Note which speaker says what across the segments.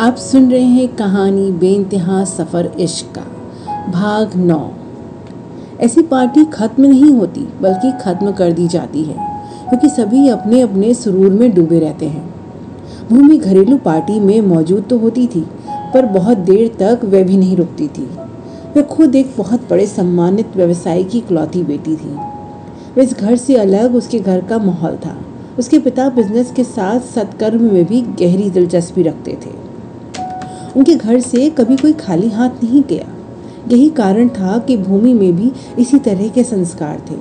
Speaker 1: आप सुन रहे हैं कहानी बेइंतहा सफ़र इश्क का, भाग नौ। ऐसी पार्टी खत्म नहीं होती, बल्कि खत्म कर दी जाती है, क्योंकि सभी अपने अपने सुरूर में डूबे रहते हैं। भूमि घरेलू पार्टी में मौजूद तो होती थी, पर बहुत देर तक वह भी नहीं रुकती थी। वह खुद एक बहुत बड़े सम्मानित व्यवसायी की इकलौती बेटी थी। वह इस घर से अलग उसके घर का माहौल था। उसके पिता बिज़नेस के साथ सत्कर्म में भी गहरी दिलचस्पी रखते थे। उनके घर से कभी कोई खाली हाथ नहीं गया। यही कारण था कि भूमि में भी इसी तरह के संस्कार थे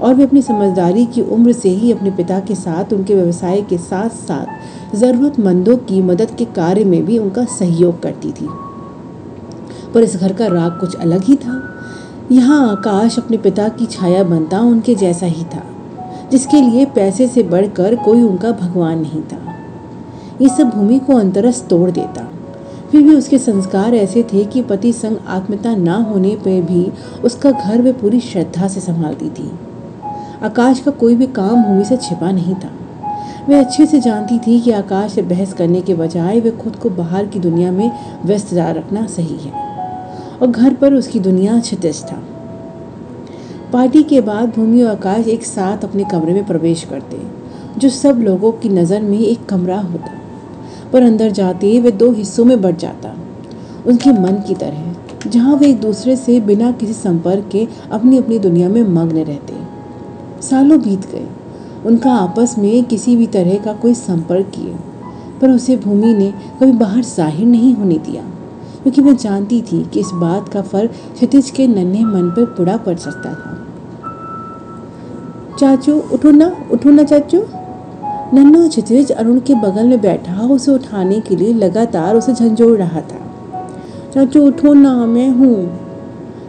Speaker 1: और वे अपनी समझदारी की उम्र से ही अपने पिता के साथ, उनके व्यवसाय के साथ साथ ज़रूरतमंदों की मदद के कार्य में भी उनका सहयोग करती थी। पर इस घर का राग कुछ अलग ही था। यहाँ आकाश अपने पिता की छाया बनता उनके जैसा ही था, जिसके लिए पैसे से बढ़कर कोई उनका भगवान नहीं था। ये सब भूमि को अंतरस तोड़ देता। फिर भी उसके संस्कार ऐसे थे कि पति संग आत्मता ना होने पर भी उसका घर वे पूरी श्रद्धा से संभालती थी। आकाश का कोई भी काम भूमि से छिपा नहीं था। वह अच्छे से जानती थी कि आकाश से बहस करने के बजाय वे खुद को बाहर की दुनिया में व्यस्त रखना सही है और घर पर उसकी दुनिया क्षतिज था। पार्टी के बाद भूमि और आकाश एक साथ अपने कमरे में प्रवेश करते, जो सब लोगों की नज़र में एक कमरा होता। पर अंदर जाते वे दो हिस्सों में बढ़ जाता। उनके मन की तरह, जहाँ वे एक दूसरे से बिना किसी संपर्क के अपनी अपनी दुनिया में मग्न रहते। सालों बीत गए। उनका आपस में किसी भी तरह का कोई संपर्क किए, पर उसे भूमि ने कभी बाहर ज़ाहिर नहीं होने दिया, क्योंकि वह जानती थी कि इस बात का फ़र्क क्षतिज के नन्हे मन पर बुरा पड़ सकता था। चाचू, उठो ना उठो ना चाचू। नन्ना क्षितिज अरुण के बगल में बैठा उसे उठाने के लिए लगातार उसे झंझोड़ रहा था। चाचू, उठो ना, मैं हूँ।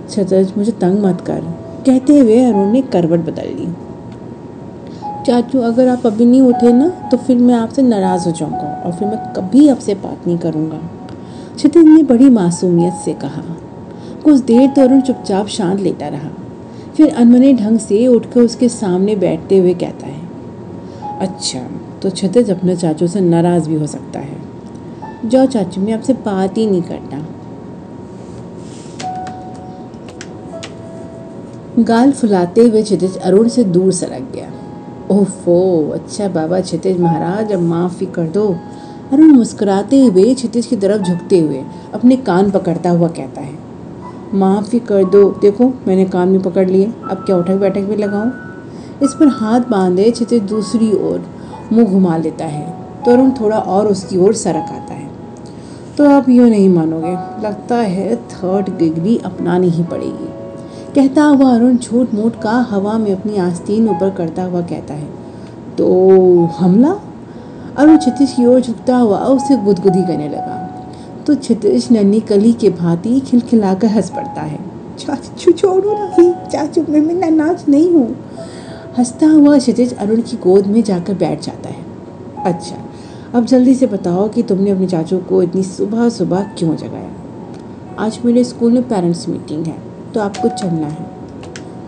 Speaker 1: क्षितिज, मुझे तंग मत कर। कहते हुए अरुण ने करवट बदल ली। चाचू, अगर आप अभी नहीं उठे ना तो फिर मैं आपसे नाराज़ हो जाऊँगा और फिर मैं कभी आपसे बात नहीं करूँगा। क्षितिज ने बड़ी मासूमियत से कहा। कुछ देर तो अरुण चुपचाप शांत लेता रहा। फिर अनमने ढंग से उठकर उसके सामने बैठते हुए कहता है अच्छा तो क्षतिज अपने चाचू से नाराज़ भी हो सकता है। जाओ चाचू, मैं आपसे बात ही नहीं करता। गाल फुलाते हुए क्षितिज अरुण से दूर सरक गया। ओफो अच्छा बाबा क्षितिज महाराज, अब माफ़ी कर दो। अरुण मुस्कुराते हुए क्षितिज की तरफ़ झुकते हुए अपने कान पकड़ता हुआ कहता है, माफ़ी कर दो। देखो, मैंने कान भी पकड़ लिए। अब क्या उठक बैठक भी लगाऊँ? इस पर हाथ बांधे छिते दूसरी ओर मुँह घुमा लेता है तो अरुण थोड़ा और उसकी ओर सरक आता है। तो आप यूँ नहीं मानोगे, लगता है थर्ड डिग्री अपनानी ही पड़ेगी। कहता हुआ अरुण झूठ मूठ का हवा में अपनी आस्तीन ऊपर करता हुआ कहता है तो हमला? अरुण क्षितिज की ओर झुकता हुआ उसे गुदगुदी करने लगा। तो क्षितिज नन्ही कली के भांति खिलखिलाकर हंस पड़ता है, चाचू छोड़ो नहीं, चाचू, मैं मैं नाच नहीं हूँ। हंसता हुआ क्षितिज अरुण की गोद में जाकर बैठ जाता है। अच्छा अब जल्दी से बताओ कि तुमने अपने चाचू को इतनी सुबह सुबह क्यों जगाया? आज मेरे स्कूल में पेरेंट्स मीटिंग है तो आपको चलना है।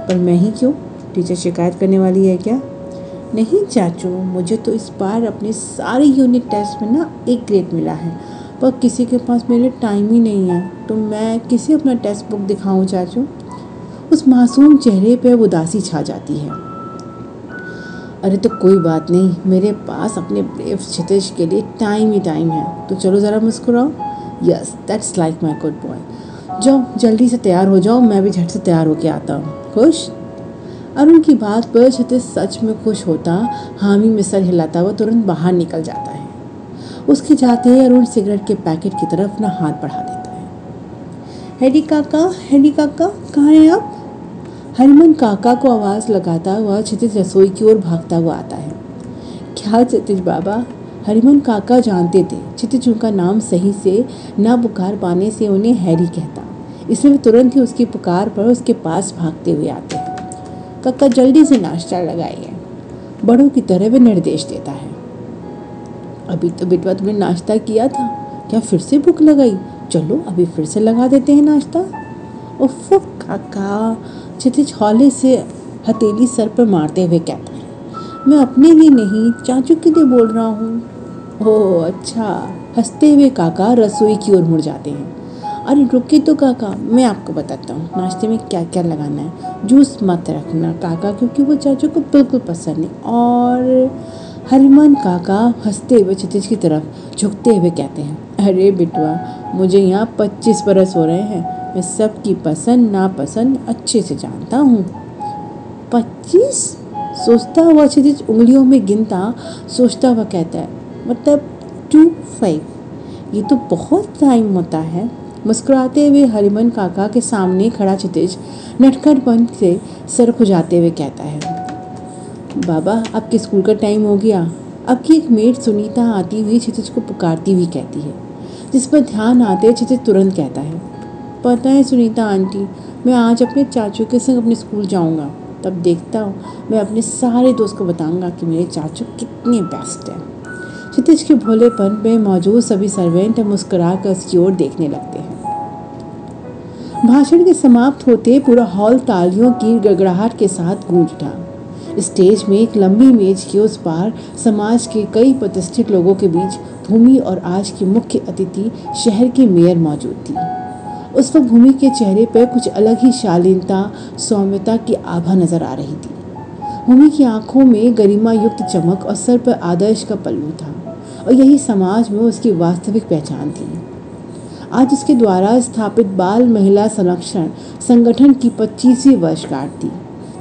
Speaker 1: पर मैं ही क्यों? टीचर शिकायत करने वाली है क्या? नहीं चाचू, मुझे तो इस बार अपने सारे यूनिट टेस्ट में ना एक ग्रेड मिला है, पर किसी के पास मेरे टाइम ही नहीं है तो मैं किसे अपना टेक्स्ट बुक दिखाऊँ चाचू? उस मासूम चेहरे पर उदासी छा जाती है। अरे तो कोई बात नहीं, मेरे पास अपने ब्रेव क्षितिज के लिए टाइम ही टाइम है। तो चलो ज़रा मुस्कुराओ। Yes that's like my good boy जाओ, जल्दी से तैयार हो जाओ, मैं भी झट से तैयार होके आता हूँ। खुश? अरुण की बात पर क्षितिज सच में खुश होता, हामी में सर हिलाता हुआ तुरंत बाहर निकल जाता है। उसके जाते ही अरुण सिगरेट के पैकेट की तरफ़ अपना हाथ बढ़ा देता है। हेडी काका हेडी काका, कहाँ हैं आप? हरिमन काका को आवाज़ लगाता हुआ क्षितिज रसोई की ओर भागता हुआ आता है। क्या क्षितिज बाबा? हरिमन काका जानते थे। क्षितिज उनका नाम सही से ना पुकार पाने से उन्हें हैरी कहता। इसलिए वे तुरंत ही उसकी पुकार पर उसके पास भागते हुए आते हैं। काका जल्दी से नाश्ता लगाइए बड़ों की तरह वे निर्देश देता है। अभी तो बिटवा तुमने नाश्ता किया था। क्या फिर से भूख लगाई? चलो, अभी फिर से लगा देते हैं नाश्ता। उफ, काका। क्षितिज हौले से हथेली सर पर मारते हुए कहता है, मैं अपने लिए नहीं, चाचू के लिए बोल रहा हूँ। ओह अच्छा। हँसते हुए काका रसोई की ओर मुड़ जाते हैं। अरे, रुके तो काका, मैं आपको बताता हूँ, नाश्ते में क्या क्या लगाना है, जूस मत रखना काका, क्योंकि वो चाचू को बिल्कुल पसंद नहीं। और हरिमान काका हँसते हुए क्षितिज की तरफ़ झुकते हुए कहते हैं, अरे, बिटवा, मुझे यहाँ पच्चीस बरस हो रहे हैं मैं सबकी पसंद नापसंद अच्छे से जानता हूँ। पच्चीस? सोचता हुआ क्षितिज उंगलियों में गिनता, सोचता हुआ कहता है मतलब टू फाइव। ये तो बहुत टाइम होता है। मुस्कुराते हुए हरिमन काका के सामने खड़ा क्षितिज नटखट बन से सर खुजाते हुए कहता है, बाबा, आपके स्कूल का टाइम हो गया। आपकी एक मेट सुनीता आती हुई क्षितिज को पुकारती हुई कहती है, जिस पर ध्यान आते क्षितिज तुरंत कहता है पता है सुनीता आंटी, मैं आज अपने चाचू के संग अपने स्कूल जाऊँगा। तब देखता हूँ, मैं अपने सारे दोस्त को बताऊँगा कि मेरे चाचू कितने बेस्ट हैं। क्षितिज के भोलेपन में मौजूद सभी सर्वेंट मुस्कुरा कर उसकी ओर देखने लगते हैं। भाषण के समाप्त होते पूरा हॉल तालियों की गड़गड़ाहट के साथ गूंज उठा। स्टेज में एक लंबी मेज के उस पार समाज के कई प्रतिष्ठित लोगों के बीच भूमि और आज की मुख्य अतिथि शहर की मेयर मौजूद थी। उस वक्त भूमि के चेहरे पर कुछ अलग ही शालीनता, सौम्यता की आभा नज़र आ रही थी। भूमि की आँखों में गरिमा युक्त चमक और सर पर आदर्श का पल्लू था और यही समाज में उसकी वास्तविक पहचान थी। आज उसके द्वारा स्थापित बाल महिला संरक्षण संगठन की पच्चीसवीं वर्षगांठ थी।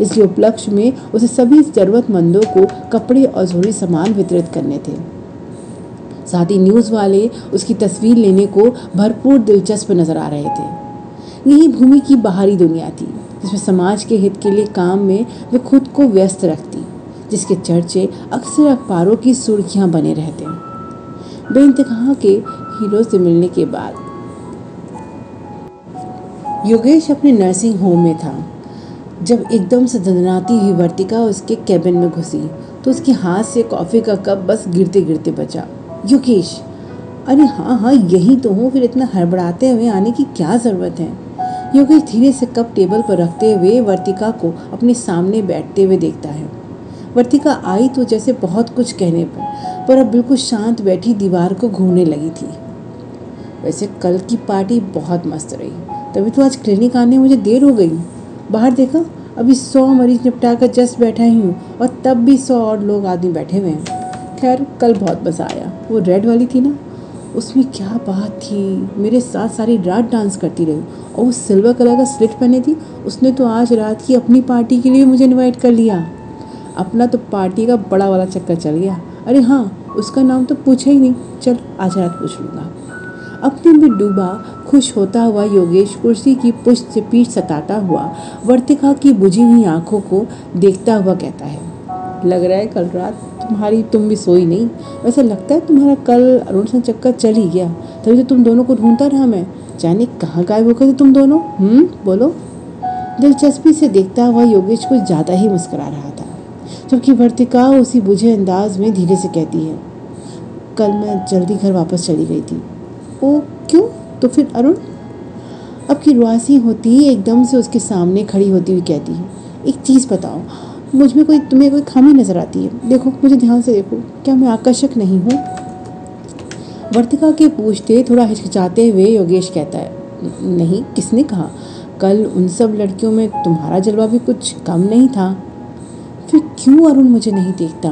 Speaker 1: इसके उपलक्ष्य में उसे सभी जरूरतमंदों को कपड़े और ज़रूरी सामान वितरित करने थे। साथ ही न्यूज़ वाले उसकी तस्वीर लेने को भरपूर दिलचस्प नज़र आ रहे थे। यही भूमि की बाहरी दुनिया थी, जिसमें समाज के हित के लिए काम में वे खुद को व्यस्त रखती, जिसके चर्चे अक्सर अखबारों की सुर्खियाँ बने रहते। बेइंतहा के हीरो से मिलने के बाद योगेश अपने नर्सिंग होम में था। जब एकदम से दंदनाती हुई वर्तिका उसके कैबिन में घुसी तो उसके हाथ से कॉफ़ी का कप बस गिरते गिरते बचा। योगेश, अरे हाँ हाँ यही तो हूँ, फिर इतना हड़बड़ाते हुए आने की क्या ज़रूरत है? योगेश धीरे से कप टेबल पर रखते हुए वर्तिका को अपने सामने बैठते हुए देखता है। वर्तिका आई तो जैसे बहुत कुछ कहने पर पर अब बिल्कुल शांत बैठी दीवार को घूमने लगी थी। वैसे कल की पार्टी बहुत मस्त रही, तभी तो आज क्लिनिक आने में मुझे देर हो गई। बाहर देखा, अभी सौ मरीज़ निपटा कर जस्ट बैठा ही हूँ, और तब भी सौ और लोग आदमी बैठे हुए हैं। खैर, कल बहुत मज़ा आया। वो रेड वाली थी ना? उसमें क्या बात थी? मेरे साथ सारी रात डांस करती रही। और वो सिल्वर कलर का स्लिट पहने थी। उसने तो आज रात की अपनी पार्टी के लिए मुझे इनवाइट कर लिया। अपना तो पार्टी का बड़ा वाला चक्कर चल गया। अरे हाँ उसका नाम तो पूछा ही नहीं। चल, आज रात पूछ लूँगा। अपने में डूबा, खुश होता हुआ योगेश कुर्सी की पुष्ट से पीठ सताता हुआ, वर्तिका की बुझी हुई आँखों को देखता हुआ कहता है, लग रहा है कल रात तुम्हारी तुम भी सोई नहीं। वैसे लगता है तुम्हारा कल अरुण सा चक्कर चल ही गया। तभी तो तुम दोनों को ढूंढता रहा मैं। जाने कहाँ गायब हो गए थे तुम दोनों? हम्म बोलो। दिलचस्पी से देखता हुआ योगेश कुछ ज़्यादा ही मुस्करा रहा था, जबकि वर्तिका उसी बुझे अंदाज में धीरे से कहती है, कल मैं जल्दी घर वापस चली गई थी। ओ, क्यों? तो फिर अरुण? अब की रुआसी होती एकदम से उसके सामने खड़ी होती हुई कहती है, एक चीज़ बताओ मुझमें कोई, तुम्हें कोई खामी नज़र आती है। देखो, मुझे ध्यान से देखो, क्या मैं आकर्षक नहीं हूँ? वर्तिका के पूछते, थोड़ा हिचकिचाते हुए योगेश कहता है, नहीं, किसने कहा? कल उन सब लड़कियों में तुम्हारा जलवा भी कुछ कम नहीं था। फिर क्यों अरुण मुझे नहीं देखता?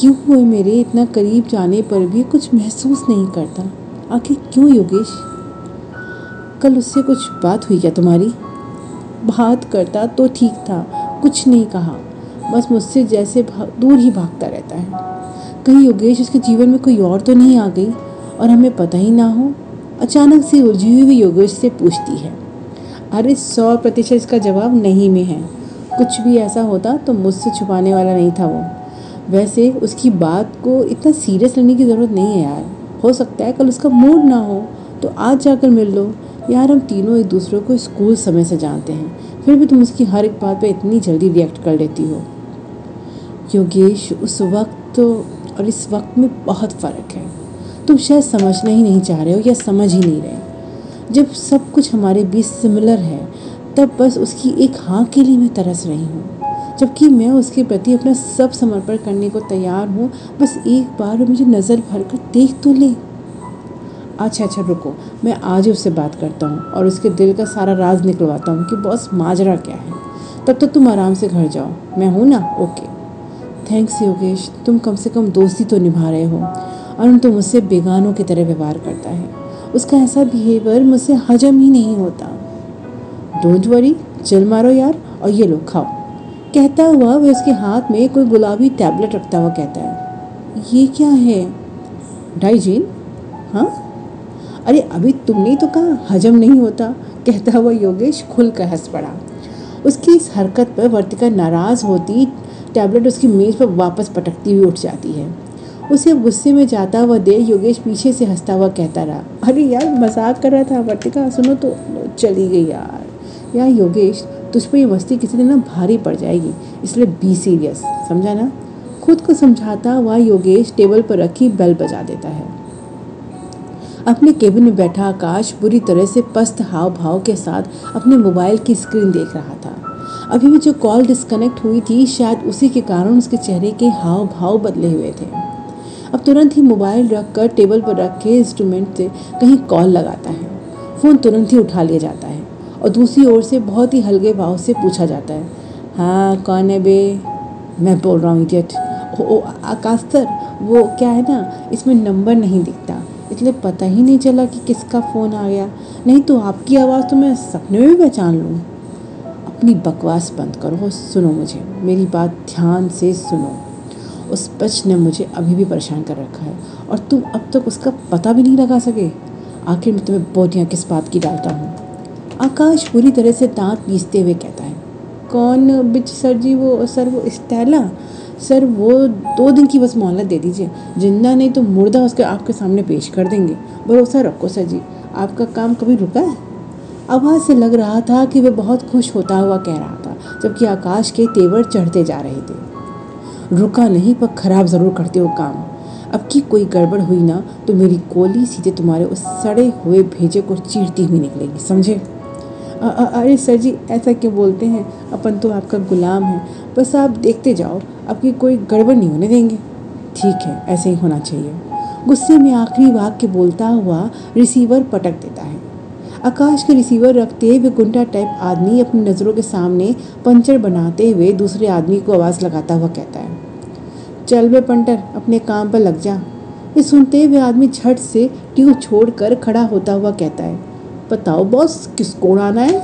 Speaker 1: क्यों हुए मेरे इतना करीब जाने पर भी कुछ महसूस नहीं करता? आखिर क्यों योगेश? कल उससे कुछ बात हुई क्या तुम्हारी? बात करता तो ठीक था, कुछ नहीं कहा। बस मुझसे जैसे दूर ही भागता रहता है। कहीं योगेश, उसके जीवन में कोई और तो नहीं आ गई और हमें पता ही ना हो, अचानक से उलझी हुई योगेश से पूछती है, अरे, सौ प्रतिशत इसका जवाब नहीं में है। कुछ भी ऐसा होता तो मुझसे छुपाने वाला नहीं था वो। वैसे उसकी बात को इतना सीरियस लेने की ज़रूरत नहीं है यार। हो सकता है कल उसका मूड ना हो तो आज जाकर मिल लो। यार, हम तीनों एक दूसरे को स्कूल समय से जानते हैं, फिर भी तुम उसकी हर एक बात पे इतनी जल्दी रिएक्ट कर लेती हो। योगेश, उस वक्त और इस वक्त में बहुत फ़र्क है। तुम शायद समझना ही नहीं चाह रहे हो या समझ ही नहीं रहे। जब सब कुछ हमारे बीच सिमिलर है, तब बस उसकी एक हाँ के लिए मैं तरस रही हूँ। जबकि मैं उसके प्रति अपना सब समर्पण करने को तैयार हूँ, बस एक बार मुझे नज़र भर कर देख तो ले। अच्छा अच्छा रुको, मैं आज ही उससे बात करता हूँ और उसके दिल का सारा राज निकलवाता हूँ कि बॉस माजरा क्या है। तब तक तो तुम आराम से घर जाओ। मैं हूँ ना? ओके थैंक्स योगेश, तुम कम से कम दोस्ती तो निभा रहे हो। अरुण तो मुझसे बेगानों की तरह व्यवहार करता है। उसका ऐसा बिहेवियर मुझसे हजम ही नहीं होता। डोंट वरी चल मारो यार, और ये लो, खाओ। कहता हुआ वह उसके हाथ में कोई गुलाबी टैबलेट रखता हुआ कहता है। ये क्या है? डाइजीन हाँ? अरे, अभी तुमने तो कहा हजम नहीं होता। कहता हुआ योगेश खुल कर हंस पड़ा। उसकी इस हरकत पर वर्तिका नाराज़ होती टैबलेट उसकी मेज पर वापस पटकती हुई उठ जाती है। उसे गुस्से में जाता हुआ देख योगेश पीछे से हंसता हुआ कहता रहा, अरे यार, मज़ाक कर रहा था वर्तिका, सुनो तो चली गई यार। यार योगेश, तुझ पर ये मस्ती किसी दिन ना भारी पड़ जाएगी, इसलिए बी सीरियस समझा ना? खुद को समझाता हुआ योगेश टेबल पर रखी बेल बजा देता है। अपने केबिन में बैठा आकाश बुरी तरह से पस्त हाव भाव के साथ अपने मोबाइल की स्क्रीन देख रहा था। अभी भी जो कॉल डिस्कनेक्ट हुई थी, शायद उसी के कारण उसके चेहरे के हाव भाव बदले हुए थे। अब तुरंत ही मोबाइल रख कर टेबल पर रखे इंस्ट्रूमेंट से कहीं कॉल लगाता है। फ़ोन तुरंत ही उठा लिया जाता है और दूसरी ओर से बहुत ही हल्के भाव से पूछा जाता है हाँ कौन है बे? मैं बोल रहा हूँ इडियट ओ आकाश सर वो क्या है ना, इसमें नंबर नहीं दिखता। इसलिए पता ही नहीं चला कि किसका फ़ोन आ गया। नहीं तो आपकी आवाज़ तो मैं सपने में भी पहचान लूँ। अपनी बकवास बंद करो। सुनो मुझे, मेरी बात ध्यान से सुनो। उस बच ने मुझे अभी भी परेशान कर रखा है, और तुम अब तक उसका पता भी नहीं लगा सके। आखिर मैं तुम्हें बोटियाँ किस बात की डालता हूँ? आकाश पूरी तरह से दांत पीसते हुए कहता है, कौन बिच सर जी वो, सर वो स्टेला? सर वो दो दिन की बस मोहलत दे दीजिए। ज़िंदा नहीं तो मुर्दा उसके आपके सामने पेश कर देंगे। भरोसा रखो सर जी, आपका काम कभी रुका है? आवाज़ से लग रहा था कि वह बहुत खुश होता हुआ कह रहा था, जबकि आकाश के तेवर चढ़ते जा रहे थे। रुका नहीं पर खराब ज़रूर करते हो काम। अब की कोई गड़बड़ हुई ना तो मेरी गोली सीधे तुम्हारे उस सड़े हुए भेजे को चीरती हुई निकलेगी, समझे? अरे सर जी, ऐसा क्यों बोलते हैं? अपन तो आपका गुलाम है। बस आप देखते जाओ, आपकी कोई गड़बड़ नहीं होने देंगे। ठीक है, ऐसे ही होना चाहिए। गुस्से में आखिरी वाक्य बोलता हुआ रिसीवर पटक देता है। आकाश के रिसीवर रखते हुए गुंडा टाइप आदमी अपनी नज़रों के सामने पंचर बनाते हुए दूसरे आदमी को आवाज़ लगाता हुआ कहता है, चल बे पंटर, अपने काम पर लग जा। ये सुनते हुए आदमी झट से ट्यूब छोड़कर खड़ा होता हुआ कहता है, बताओ बॉस किसको उड़ाना है?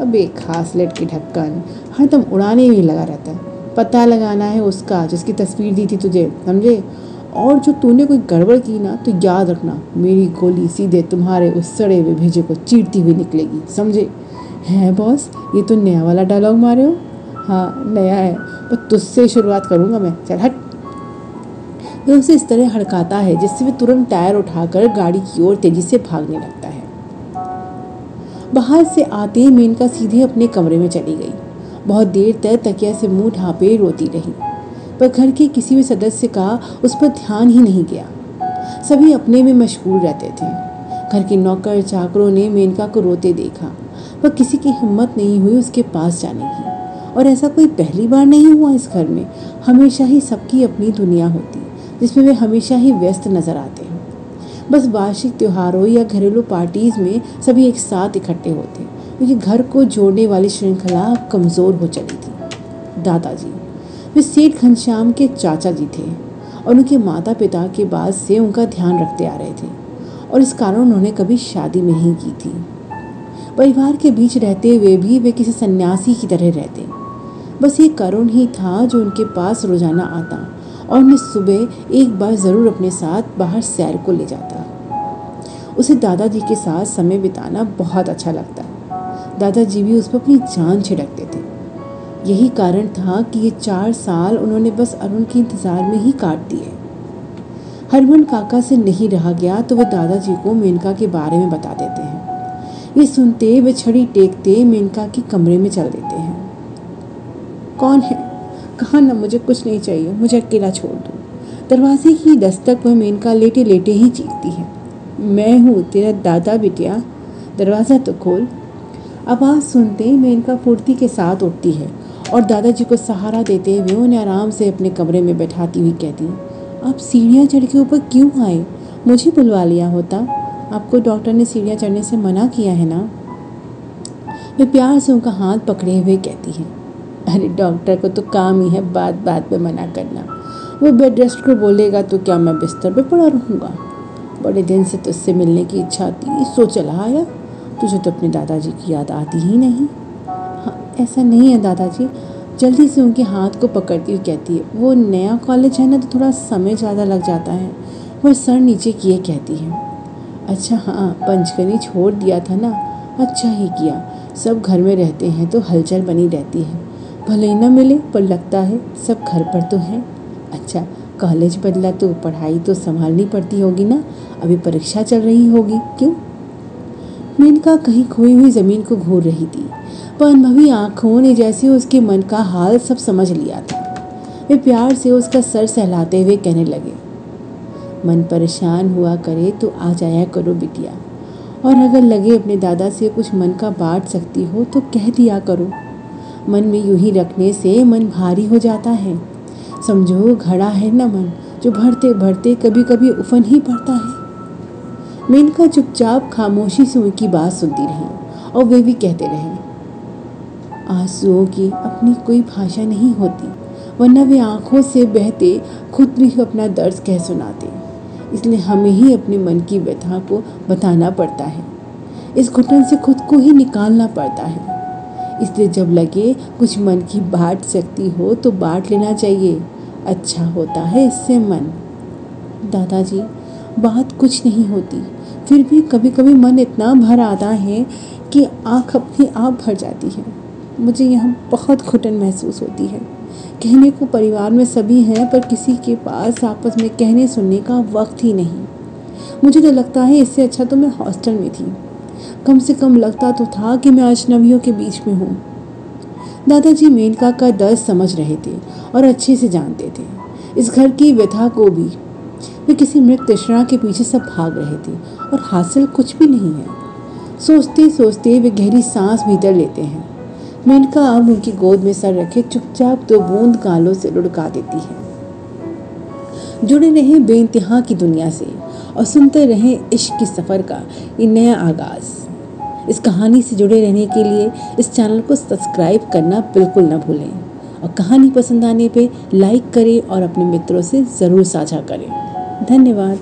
Speaker 1: अबे खास लेट की ढक्कन हर उड़ाने में लगा रहता है, पता लगाना है उसका, जिसकी तस्वीर दी थी तुझे, समझे? और जो तूने कोई गड़बड़ की ना तो याद रखना, मेरी गोली सीधे तुम्हारे उस सड़े हुए भेजे को चीरती हुई निकलेगी, समझे? हैं बॉस ये तो नया वाला डायलॉग मारे हो? हाँ नया है, पर तुझसे शुरुआत करूँगा मैं। चल, हट। वह उसे इस तरह हड़काता है, जिससे वह तुरंत टायर उठाकर गाड़ी की ओर तेज़ी से भागने लगता है। बाहर से आते ही मेनका सीधे अपने कमरे में चली गई। बहुत देर तक तकिया से मुँह ढांपे रोती रही। पर घर के किसी भी सदस्य का उस पर ध्यान ही नहीं गया। सभी अपने में मशगूल रहते थे। घर के नौकर चाकरों ने मेनका को रोते देखा, पर किसी की हिम्मत नहीं हुई उसके पास जाने की। और ऐसा कोई पहली बार नहीं हुआ इस घर में। हमेशा ही सबकी अपनी दुनिया होती, जिसमें वे हमेशा ही व्यस्त नज़र आते। हैं बस वार्षिक त्योहारों या घरेलू पार्टीज़ में सभी एक साथ इकट्ठे होते, क्योंकि घर को जोड़ने वाली श्रृंखला कमज़ोर हो चली थी। दादाजी वे सेठ घनश्याम के चाचा जी थे और उनके माता पिता के बाद से उनका ध्यान रखते आ रहे थे और इस कारण उन्होंने कभी शादी नहीं की थी। परिवार के बीच रहते हुए भी वे किसी सन्यासी की तरह रहते। बस ये करुण ही था जो उनके पास रोज़ाना आता और उन्हें सुबह एक बार ज़रूर अपने साथ बाहर सैर को ले जाता। उसे दादाजी के साथ समय बिताना बहुत अच्छा लगता। दादाजी भी उस पर अपनी जान छिड़कते थे। यही कारण था कि ये चार साल उन्होंने बस अरुण के इंतज़ार में ही काट दिए। हरमन काका से नहीं रहा गया तो वे दादाजी को मेनका के बारे में बता देते हैं। ये सुनते वे छड़ी टेकते मेनका के कमरे में चल देते हैं। कौन है? कहा ना मुझे कुछ नहीं चाहिए, मुझे अकेला छोड़ दो। दरवाजे की दस्तक पर मेनका लेटे लेटे ही चीखती है। मैं हूँ, तेरा दादा बिटिया। दरवाज़ा तो खोल। आवाज़ सुनते मेनका फुर्ती के साथ उठती है। और दादाजी को सहारा देते हुए उन्हें आराम से अपने कमरे में बैठाती हुई कहती, आप सीढ़ियाँ चढ़ के ऊपर क्यों आए? मुझे बुलवा लिया होता। आपको डॉक्टर ने सीढ़ियाँ चढ़ने से मना किया है ना? वे प्यार से उनका हाथ पकड़े हुए कहती हैं, अरे डॉक्टर को तो काम ही है बात बात में मना करना। वो बेड रेस्ट को बोलेगा तो क्या मैं बिस्तर पे पड़ा रहूँगा? बड़े दिन से तुझसे मिलने की इच्छा थी सो चला आया। तुझे तो अपने दादाजी की याद आती ही नहीं। ऐसा नहीं है दादाजी। जल्दी से उनके हाथ को पकड़ती हुई कहती है, वो नया कॉलेज है ना तो थोड़ा समय ज़्यादा लग जाता है। वह सर नीचे किए कहती है अच्छा हाँ पंचकनी छोड़ दिया था ना अच्छा ही किया। सब घर में रहते हैं तो हलचल बनी रहती है। भले ही ना मिले, पर लगता है सब घर पर तो हैं। अच्छा कॉलेज बदला तो पढ़ाई तो संभालनी पड़ती होगी ना? अभी परीक्षा चल रही होगी, क्यों? मेनका कहीं खोई हुई ज़मीन को घूर रही थी। अनुभवी आँखों ने जैसे उसके मन का हाल सब समझ लिया था। वे प्यार से उसका सर सहलाते हुए कहने लगे, मन परेशान हुआ करे तो आ जाया करो बिटिया, और अगर लगे अपने दादा से कुछ मन का बांट सकती हो तो कह दिया करो। मन में यूँ ही रखने से मन भारी हो जाता है। समझो घड़ा है न मन, जो भरते भरते कभी कभी उफन ही पड़ता है। मेनका चुपचाप खामोशी से उनकी बात सुनती रही और वे भी कहते रहे आंसुओं की अपनी कोई भाषा नहीं होती, वरना वे आँखों से बहते खुद भी अपना दर्द कह सुनाते। इसलिए हमें ही अपने मन की व्यथा को बताना पड़ता है। इस घुटन से खुद को ही निकालना पड़ता है। इसलिए जब लगे कुछ मन की बांट सकती हो तो बांट लेना चाहिए। अच्छा होता है इससे मन। दादाजी, बात कुछ नहीं होती। फिर भी कभी कभी मन इतना भर आता है कि आँख अपनी आप भर जाती है। मुझे यहाँ बहुत घुटन महसूस होती है। कहने को परिवार में सभी हैं, पर किसी के पास आपस में कहने सुनने का वक्त ही नहीं। मुझे तो लगता है इससे अच्छा तो मैं हॉस्टल में थी। कम से कम लगता तो था कि मैं अजनबियों के बीच में हूँ। दादाजी मेनका का दर्द समझ रहे थे और अच्छे से जानते थे। इस घर की व्यथा को भी। वे किसी मृत तृष्णा के पीछे सब भाग रहे थे और हासिल कुछ भी नहीं है। सोचते सोचते वे गहरी सांस भीतर लेते हैं। मेनका अब उनकी गोद में सर रखे, चुपचाप दो बूंद गालों से लुढ़का देती है। जुड़े रहे बेइंतहा की दुनिया से और सुनते रहें इश्क की सफ़र का ये नया आगाज़। इस कहानी से जुड़े रहने के लिए इस चैनल को सब्सक्राइब करना बिल्कुल ना भूलें और कहानी पसंद आने पे लाइक करें और अपने मित्रों से ज़रूर साझा करें। धन्यवाद।